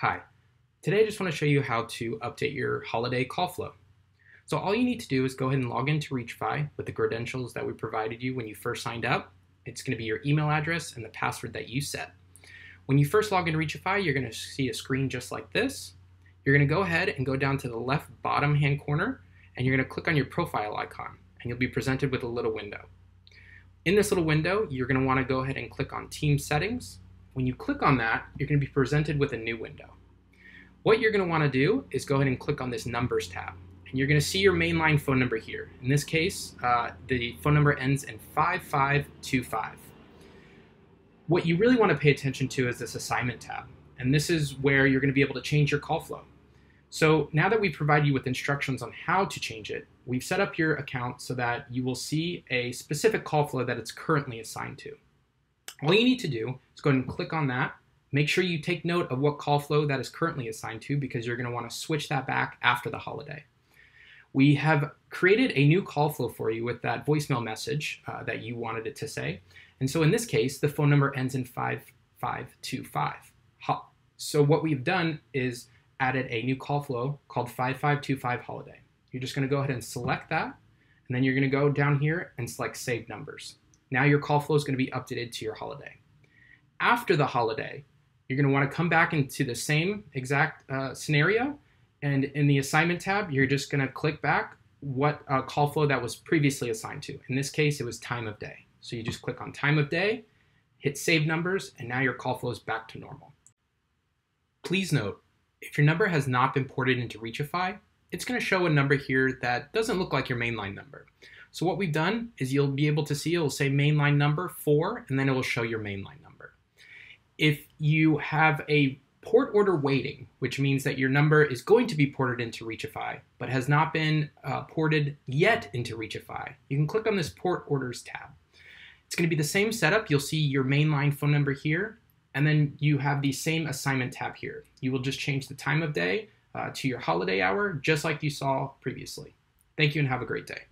Hi, today I just want to show you how to update your holiday call flow. So all you need to do is go ahead and log into Reachify with the credentials that we provided you when you first signed up. It's going to be your email address and the password that you set. When you first log into Reachify, you're going to see a screen just like this. You're going to go ahead and go down to the left bottom hand corner and you're going to click on your profile icon and you'll be presented with a little window. In this little window, you're going to want to go ahead and click on Team Settings when you click on that, you're going to be presented with a new window. What you're going to want to do is go ahead and click on this Numbers tab. And you're going to see your mainline phone number here. In this case, uh, the phone number ends in 5525. What you really want to pay attention to is this Assignment tab. And this is where you're going to be able to change your call flow. So now that we provide you with instructions on how to change it, we've set up your account so that you will see a specific call flow that it's currently assigned to. All you need to do is go ahead and click on that. Make sure you take note of what call flow that is currently assigned to because you're going to want to switch that back after the holiday. We have created a new call flow for you with that voicemail message uh, that you wanted it to say. And so in this case, the phone number ends in 5525. So what we've done is added a new call flow called 5525 holiday. You're just going to go ahead and select that, and then you're going to go down here and select save numbers. Now your call flow is going to be updated to your holiday. After the holiday, you're going to want to come back into the same exact uh, scenario. And in the assignment tab, you're just going to click back what uh, call flow that was previously assigned to. In this case, it was time of day. So you just click on time of day, hit save numbers, and now your call flow is back to normal. Please note, if your number has not been ported into Reachify, it's going to show a number here that doesn't look like your mainline number. So what we've done is you'll be able to see, it'll say mainline number four, and then it will show your mainline number. If you have a port order waiting, which means that your number is going to be ported into Reachify, but has not been uh, ported yet into Reachify, you can click on this port orders tab. It's going to be the same setup. You'll see your mainline phone number here, and then you have the same assignment tab here. You will just change the time of day uh, to your holiday hour, just like you saw previously. Thank you and have a great day.